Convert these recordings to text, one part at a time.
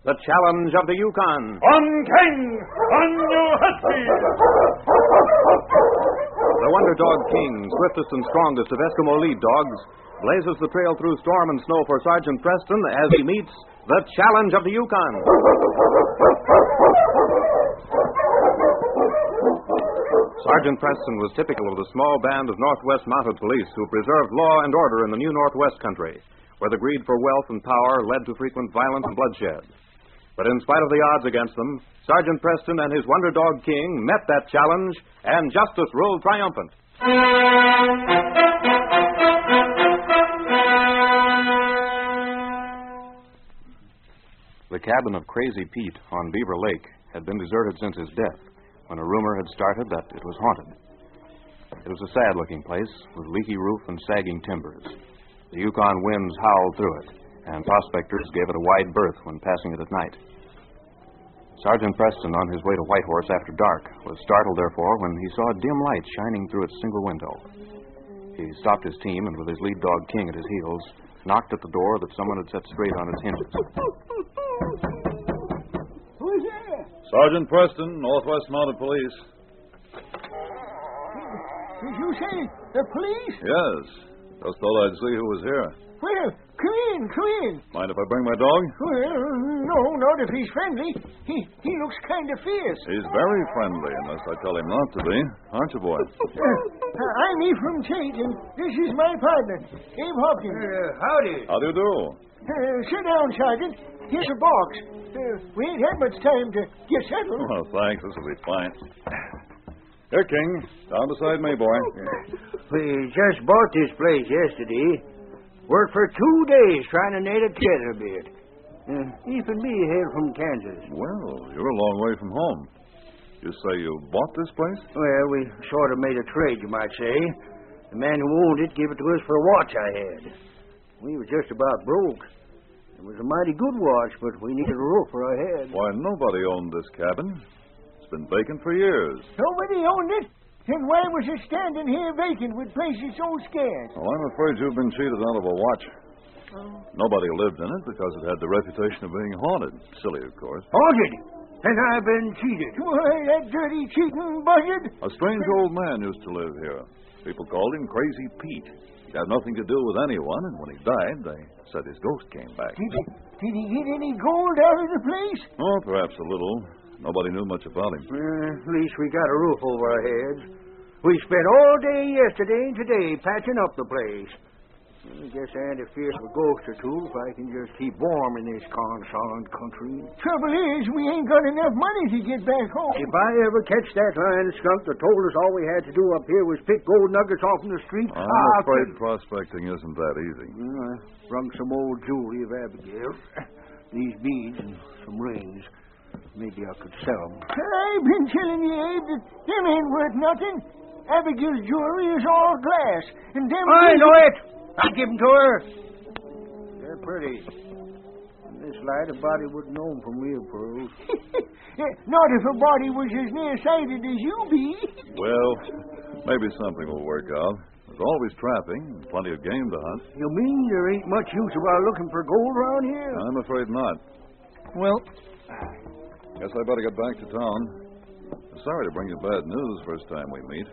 the challenge of the Yukon. On King, on your husky. The Wonder Dog King, swiftest and strongest of Eskimo lead dogs, blazes the trail through storm and snow for Sergeant Preston as he meets the challenge of the Yukon. Sergeant Preston was typical of the small band of Northwest Mounted Police who preserved law and order in the new Northwest country, where the greed for wealth and power led to frequent violence and bloodshed. But in spite of the odds against them, Sergeant Preston and his Wonder Dog King met that challenge, and justice ruled triumphant. The cabin of Crazy Pete on Beaver Lake had been deserted since his death when a rumor had started that it was haunted. It was a sad looking place with leaky roof and sagging timbers. The Yukon winds howled through it, and prospectors gave it a wide berth when passing it at night. Sergeant Preston, on his way to Whitehorse after dark, was startled, therefore, when he saw a dim light shining through its single window. He stopped his team and, with his lead dog King at his heels, knocked at the door that someone had set straight on its hinges. Who's there? Sergeant Preston, Northwest Mounted Police. Did you say the police? Yes. Just thought I'd see who was here. Well, come in, come in. Mind if I bring my dog? Well, no, not if he's friendly. He he looks kind of fierce. He's very friendly, unless I tell him not to be. Aren't you, boy? Uh, I'm Ephraim Tate, and this is my partner, Abe Hopkins. howdy. How do you do? Uh, sit down, Sergeant. Here's a box. Uh, we ain't had much time to get settled. Oh, thanks. This will be fine. Here, King. Down beside me, boy. We just bought this place yesterday. Worked for two days trying to nail a bit. Uh, even me hail from Kansas. Well, you're a long way from home. You say you bought this place? Well, we sort of made a trade, you might say. The man who owned it gave it to us for a watch I had. We were just about broke. It was a mighty good watch, but we needed a roof for our head. Why, nobody owned this cabin. It's been vacant for years. Nobody owned it. Then why was it standing here vacant with places so scarce? Well, I'm afraid you've been cheated out of a watch. Nobody lived in it because it had the reputation of being haunted. Silly, of course. Haunted! And I've been cheated. Why, that dirty cheating buzzard. A strange old man used to live here. People called him Crazy Pete. He had nothing to do with anyone, and when he died, they said his ghost came back. Did he, did he get any gold out of the place? Oh, perhaps a little. Nobody knew much about him. Uh, at least we got a roof over our heads. We spent all day yesterday and today patching up the place. I guess I had to fear a ghost or two if I can just keep warm in this consolent country. Trouble is, we ain't got enough money to get back home. If I ever catch that lying skunk that told us all we had to do up here was pick gold nuggets off in the street, I'm I'll afraid kill- prospecting isn't that easy. Mm, I brung some old jewelry of Abigail. These beads and some rings. Maybe I could sell them. I've been telling you, Abe, that them ain't worth nothing. Abigail's jewelry is all glass, and them. I know it. I'll give them to her. They're pretty. In this light, a body wouldn't know 'em from real pearls. Not if a body was as nearsighted as you be. Well, maybe something will work out. There's always trapping and plenty of game to hunt. You mean there ain't much use of our looking for gold around here? I'm afraid not. Well, Guess I better get back to town. Sorry to bring you bad news first time we meet.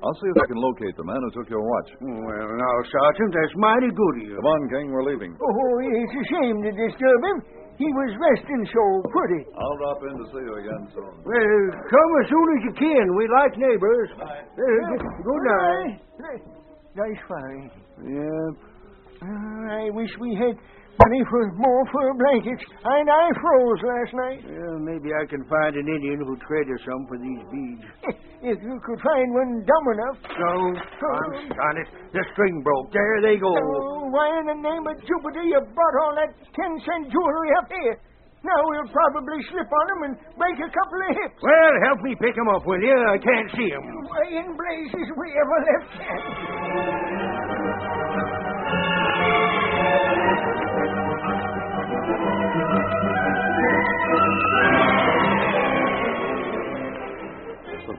I'll see if I can locate the man who took your watch. Well, now, Sergeant, that's mighty good of you. Come on, King, we're leaving. oh, it's a shame to disturb him. He was resting so pretty. I'll drop in to see you again soon. Well, come as soon as you can. We like neighbors. Uh, good good night. Nice fine. Yep. I wish we had money for more fur blankets. And I froze last night. Well, maybe I can find an Indian who'll trade us some for these beads. if you could find one dumb enough. No, I'm it. The string broke. There they go. Oh, why in the name of Jupiter you brought all that ten cent jewelry up here? Now we'll probably slip on them and break a couple of hips. Well, help me pick them up, will you? I can't see 'em. Why in blazes we ever left camp?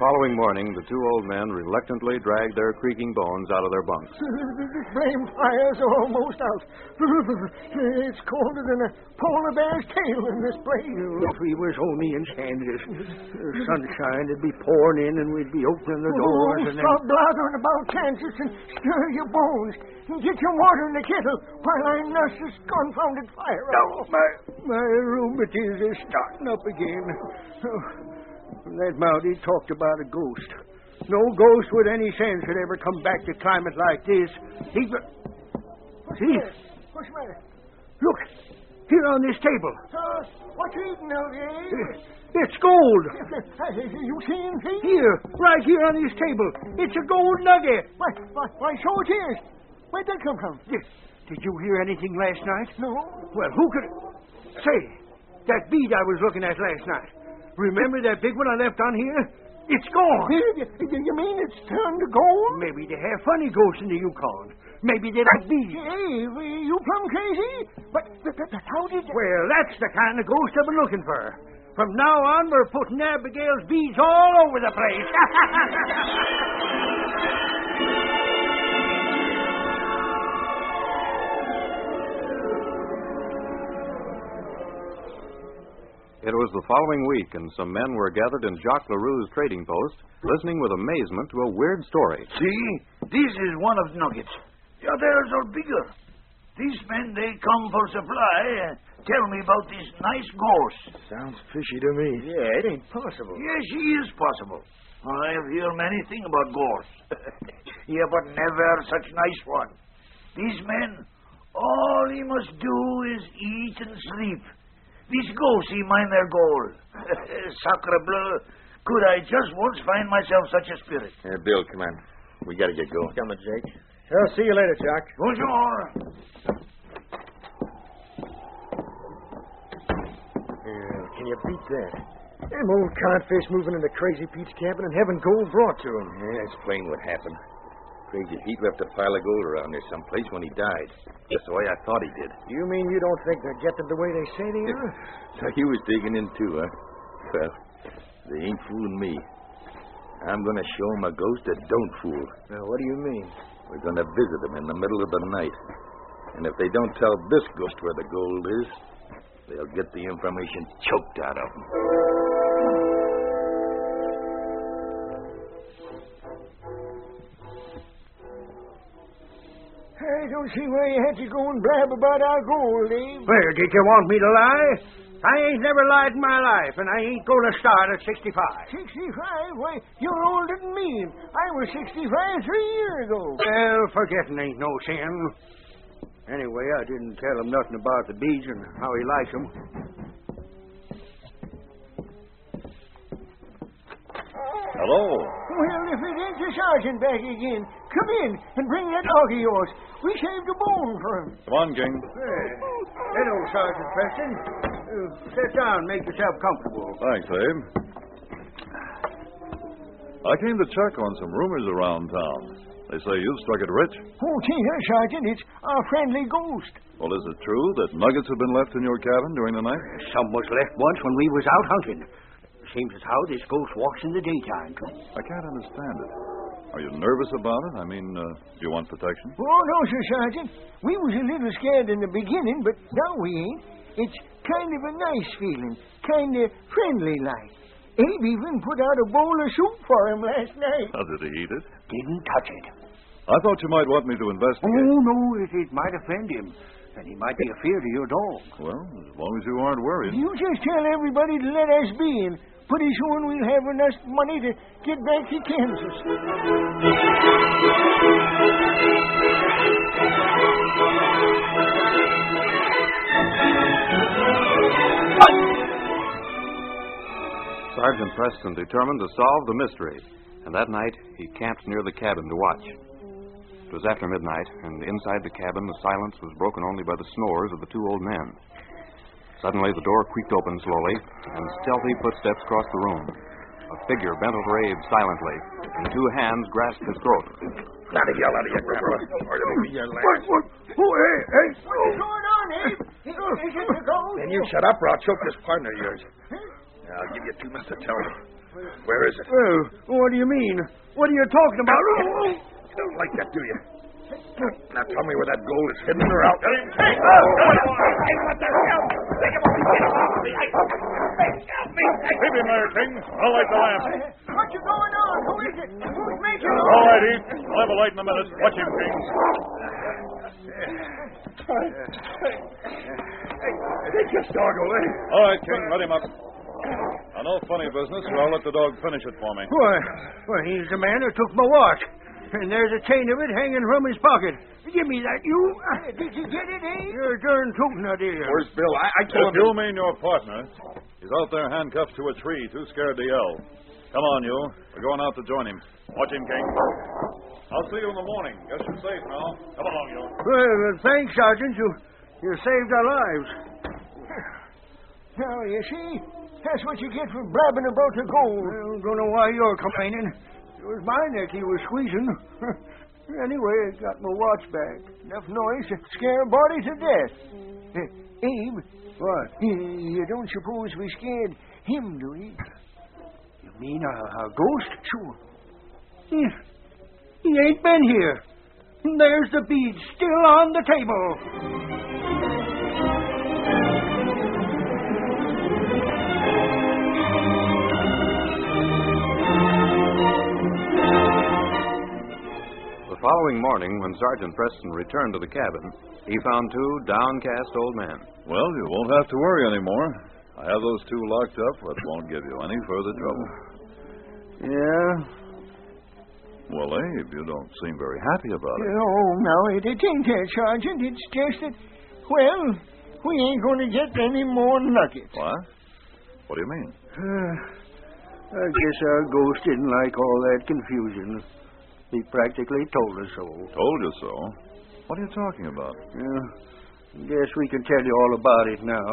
Following morning, the two old men reluctantly dragged their creaking bones out of their bunks. This blame fire's almost out. It's colder than a polar bear's tail in this place. If we was only in Kansas, the sunshine would be pouring in and we'd be opening the doors Oh, and then... stop blathering about Kansas and stir your bones. And get your water in the kettle while I nurse this confounded fire Oh, off. my, my rheumatiz is starting up again. Oh, that Mountie talked about a ghost. No ghost with any sense would ever come back to climate like this. He... What's matter? What's the matter? Look, here on this table. Uh, what you eating there? It's gold. you see anything? Here, right here on this table. It's a gold nugget. Why, why, why, so it is. Where'd that come from? Did, did you hear anything last night? No. Well, who could... Say, that bead I was looking at last night. Remember that big one I left on here? It's gone. You, you mean it's turned to gold? Maybe they have funny ghosts in the Yukon. Maybe they like beads. Hey, you plumb crazy? But, but, but, how did... Well, that's the kind of ghost I've been looking for. From now on, we're putting Abigail's beads all over the place. It was the following week, and some men were gathered in Jacques LaRue's trading post, listening with amazement to a weird story. See, this is one of the nuggets. The others are bigger. These men, they come for supply. Uh, tell me about this nice ghost. Sounds fishy to me. yeah, it ain't possible. Yes, he is possible. I've heard many things about ghosts. yeah, but never such nice one. These men, all he must do is eat and sleep. These ghosts, he mind their gold. Sacre bleu, could I just once find myself such a spirit? Hey, Bill, come on. We gotta get going. Come on, Jake. I'll see you later, Jock. Bonjour. Uh, can you beat that? Them old codfish moving into Crazy Pete's cabin and having gold brought to him. Yeah, uh, explain what happened. Crazy Pete left a pile of gold around there someplace when he died. Just the way I thought he did. You mean you don't think they're getting the way they say they are? So he was digging in too, huh? Well, they ain't fooling me. I'm gonna show 'em a ghost that don't fool. Now, what do you mean? We're gonna visit 'em in the middle of the night. And if they don't tell this ghost where the gold is, they'll get the information choked out of 'em. Don't see why you had to go and blab about our gold, Abe. Well, did you want me to lie? I ain't never lied in my life, and I ain't going to start at 65. 65? Why, you're older than me. I was 65 three years ago. Well, forgetting ain't no sin. Anyway, I didn't tell him nothing about the beads and how he likes 'em. Hello. Well, if it ain't the sergeant back again, come in and bring that dog of yours. We saved a bone for him. Come on, King. Hello, Sergeant Preston. Uh, sit down, make yourself comfortable. Thanks, Abe. I came to check on some rumors around town. They say you've struck it rich. Oh, dear, Sergeant, it's our friendly ghost. Well, is it true that nuggets have been left in your cabin during the night? Some was left once when we was out hunting. Seems as how this ghost walks in the daytime, too. I can't understand it. Are you nervous about it? I mean, uh, do you want protection? Oh, no, sir, Sergeant. We was a little scared in the beginning, but now we ain't. It's kind of a nice feeling, kind of friendly like. Abe even put out a bowl of soup for him last night. How did he eat it? Didn't touch it. I thought you might want me to investigate. Oh, no, it, it might offend him. And he might be a fear to your dog. Well, as long as you aren't worried. You just tell everybody to let us be, and pretty soon we'll have enough money to get back to Kansas. Sergeant Preston determined to solve the mystery, and that night he camped near the cabin to watch. It was after midnight, and inside the cabin the silence was broken only by the snores of the two old men. Suddenly the door creaked open slowly, and stealthy footsteps crossed the room. A figure bent over Abe silently, and two hands grasped his throat. Not a yell out of you, Grandpa. Or it'll be your last. What? Oh, hey, hey. What's going on, Abe? Is it the ghost? Then you shut up or I'll choke this partner of yours. Now, I'll give you two minutes to tell me. Where is it? Well, what do you mean? What are you talking about? You don't like that, do you? Now tell me where that gold is hidden or out. Hey, what the hell? Take him off me! Get him off me! Help me! Keep him there, King. I'll light the lamp. What's going on? Who is it? Who's making All right, Eve. I'll have a light in a minute. Watch him, King. Take this dog away. All right, King. Let him up. Now, no funny business, or I'll let the dog finish it for me. Why, well, he's the man who took my watch. And there's a chain of it hanging from his pocket. Give me that, you. Did you get it, eh? You're darn tootin' out here. Where's Bill? I, I If told you him. mean your partner, he's out there handcuffed to a tree, too scared to yell. Come on, you. We're going out to join him. Watch him, King. I'll see you in the morning. Guess you're safe now. Come along, you. Well, well, thanks, Sergeant. You, you saved our lives. Now, you see, that's what you get for blabbing about the gold. I don't know why you're complaining. It was my neck he was squeezing. anyway, I got my watch back. Enough noise to scare a body to death. Uh, Abe, What? you you don't suppose we scared him, do you? You mean a, a ghost? Sure. He, he ain't been here. There's the bead still on the table. The following morning, when Sergeant Preston returned to the cabin, he found two downcast old men. Well, you won't have to worry anymore. I have those two locked up, but won't give you any further trouble. Yeah? Well, Abe, you don't seem very happy about it. Oh, no, it, it ain't that, Sergeant. It's just that, well, we ain't going to get any more nuggets. What? What do you mean? Uh, I guess our ghost didn't like all that confusion. He practically told us so. Told you so. What are you talking about? Yeah, guess we can tell you all about it now.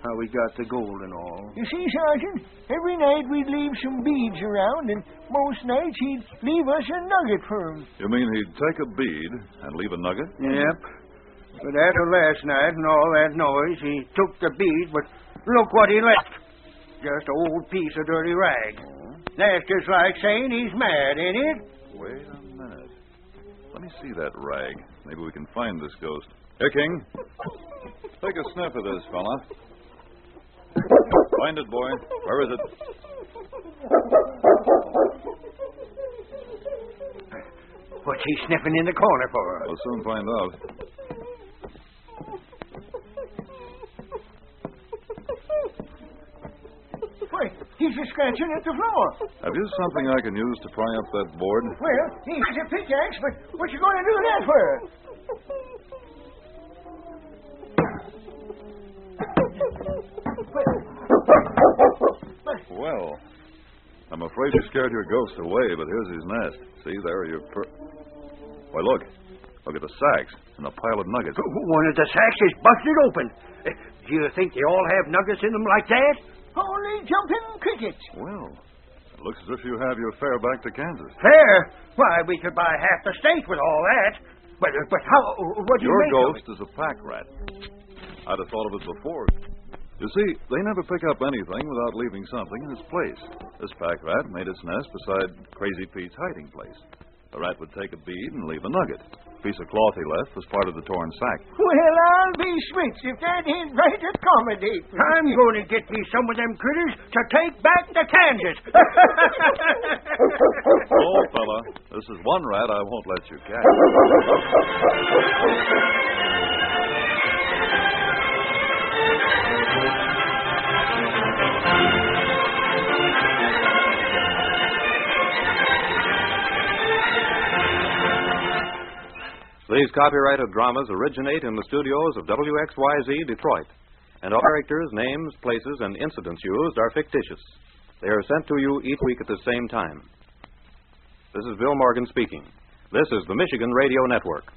How we got the gold and all. You see, Sergeant, every night we'd leave some beads around, and most nights he'd leave us a nugget for 'em. You mean he'd take a bead and leave a nugget? Yep. But after last night and all that noise, he took the bead, but look what he left. Just an old piece of dirty rag. Oh. That's just like saying he's mad, ain't it? Wait a minute. Let me see that rag. Maybe we can find this ghost. Here, King. Take a sniff of this, fella. Find it, boy. Where is it? What's he sniffing in the corner for? We'll soon find out. Why, he's a scratching at the floor. Have you something I can use to pry up that board? Well, he has a pickaxe, but what you going to do that for? Well, I'm afraid you scared your ghost away, but here's his nest. See, there are your. Per- Why, look. Look at the sacks and the pile of nuggets. One of the sacks is busted open. Do you think they all have nuggets in them like that? Only jumping crickets. Well, it looks as if you have your fare back to Kansas. Fare? Why, we could buy half the state with all that. But uh, but how? Uh, what do you Your make of ghost is a pack rat. I'd have thought of it before. You see, they never pick up anything without leaving something in its place. This pack rat made its nest beside Crazy Pete's hiding place. The rat would take a bead and leave a nugget. A piece of cloth he left was part of the torn sack. Well, I'll be switched if that ain't right accommodate. I'm going to get me some of them critters to take back to Kansas. Oh, fella, this is one rat I won't let you catch. These copyrighted dramas originate in the studios of WXYZ Detroit, and all characters, names, places, and incidents used are fictitious. They are sent to you each week at the same time. This is Bill Morgan speaking. This is the Michigan Radio Network.